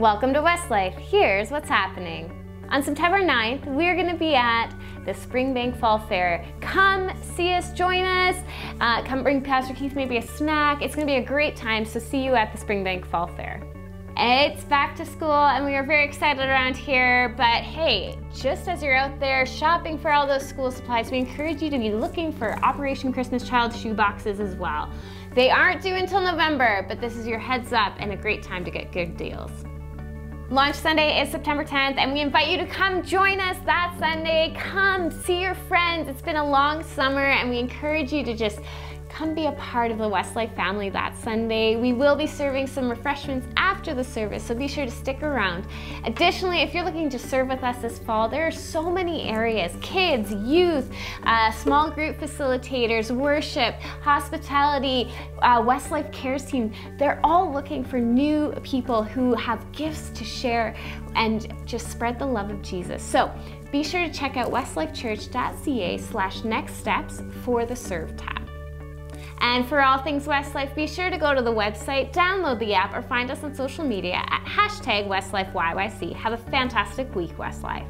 Welcome to Westlife. Here's what's happening. On September 9th, we're going to be at the Springbank Fall Fair. Come see us, join us, uh, come bring Pastor Keith maybe a snack. It's going to be a great time, so see you at the Springbank Fall Fair. It's back to school and we are very excited around here, but hey, just as you're out there shopping for all those school supplies, we encourage you to be looking for Operation Christmas Child shoe boxes as well. They aren't due until November, but this is your heads up and a great time to get good deals. Launch Sunday is September 10th, and we invite you to come join us that Sunday. Come see your friends. It's been a long summer, and we encourage you to just come be a part of the Westlife family that Sunday. We will be serving some refreshments after the service, so be sure to stick around. Additionally, if you're looking to serve with us this fall, there are so many areas kids, youth, uh, small group facilitators, worship, hospitality, uh, Westlife Cares team. They're all looking for new people who have gifts to share and just spread the love of Jesus. So be sure to check out westlifechurch.ca slash next steps for the serve tab. And for all things Westlife, be sure to go to the website, download the app, or find us on social media at hashtag WestlifeYYC. Have a fantastic week, Westlife.